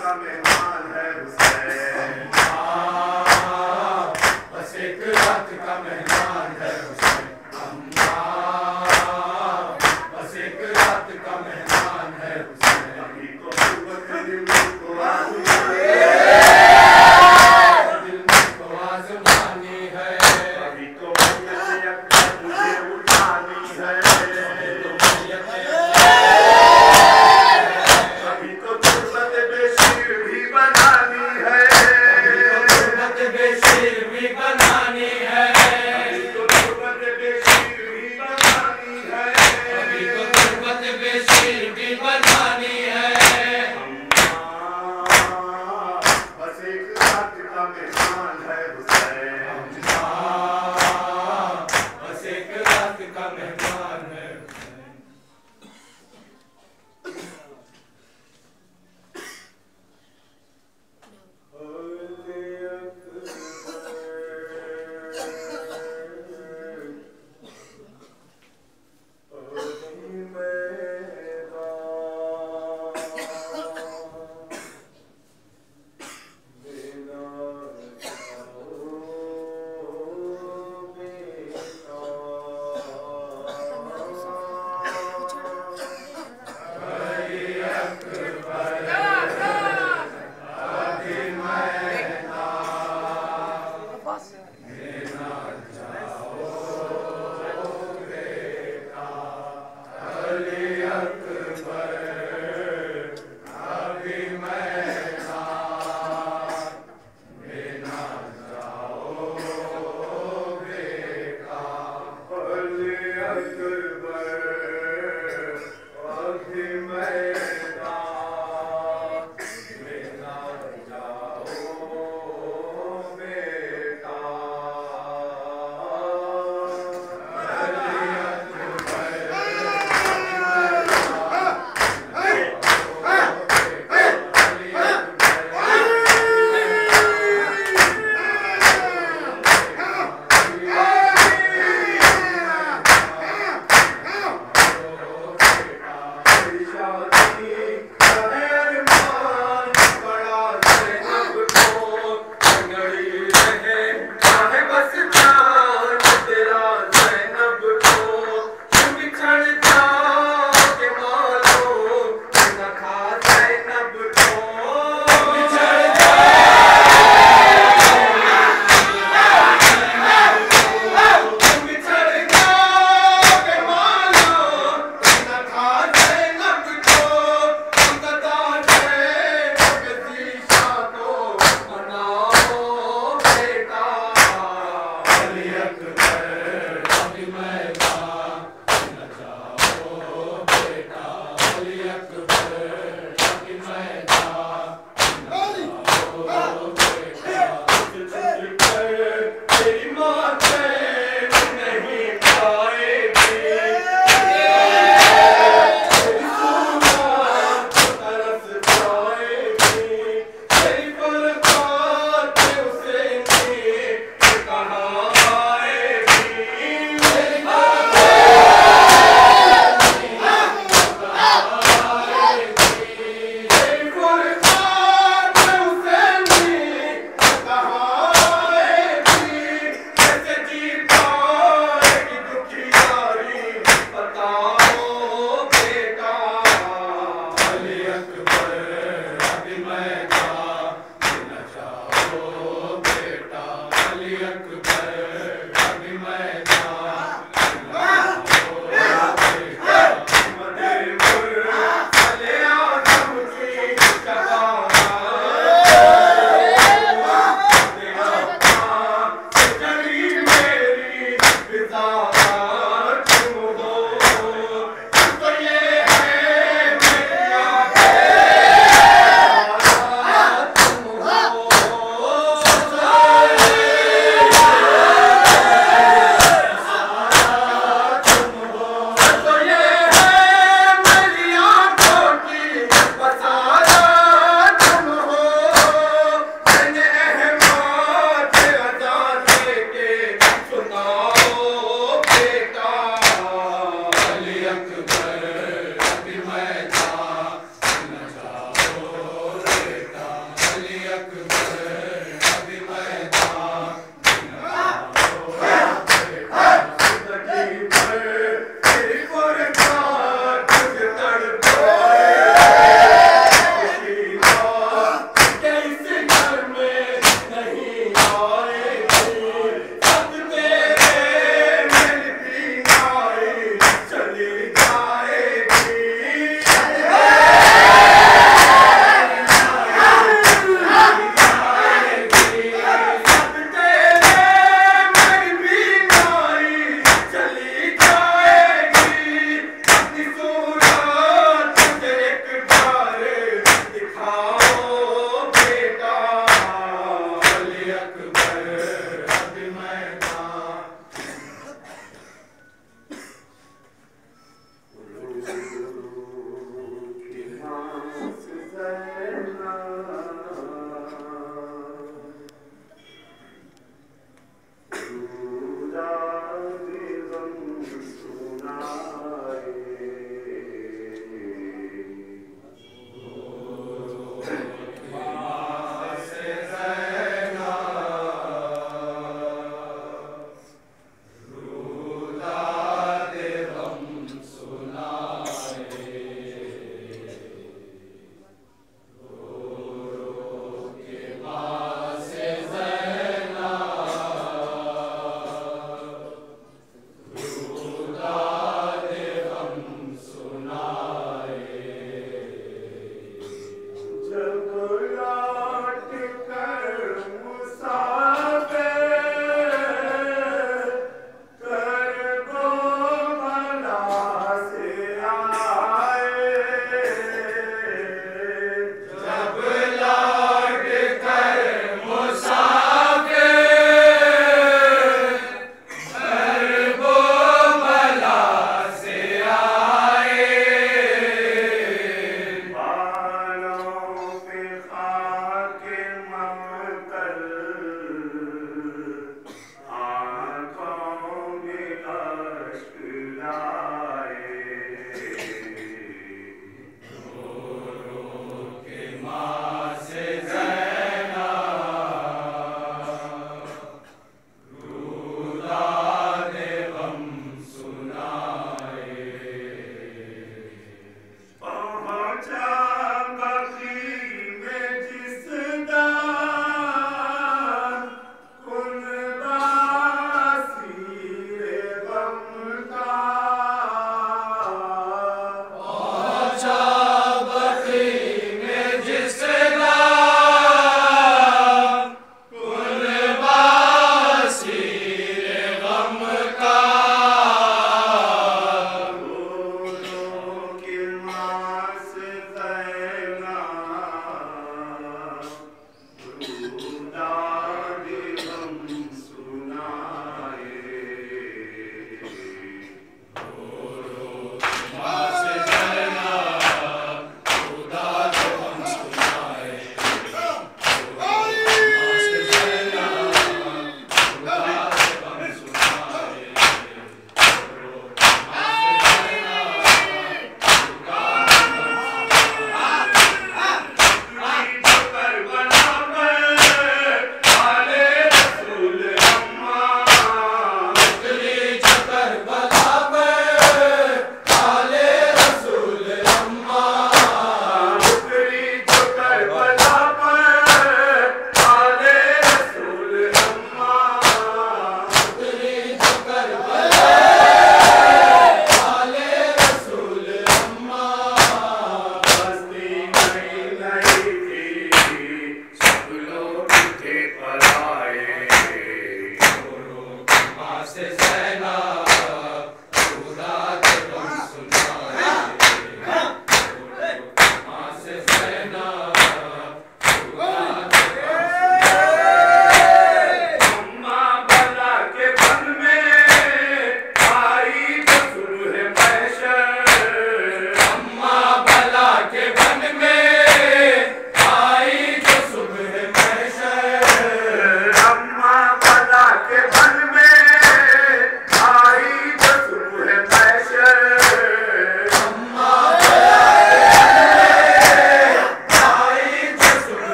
का मेहमान है हुसैन Hare Krishna.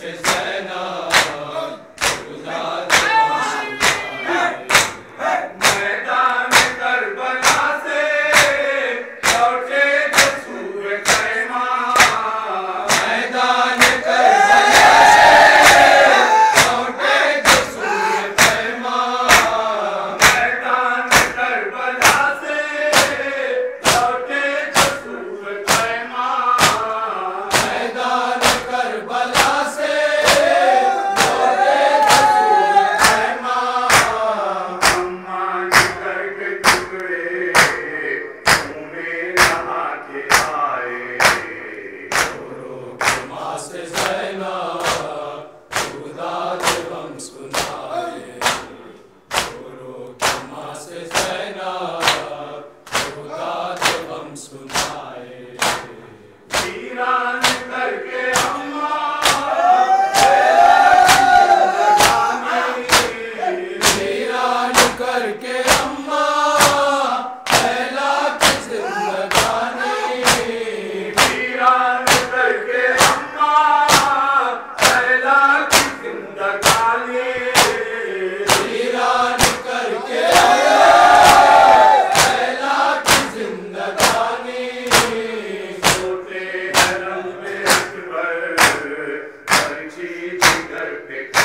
Gracias जी घर पे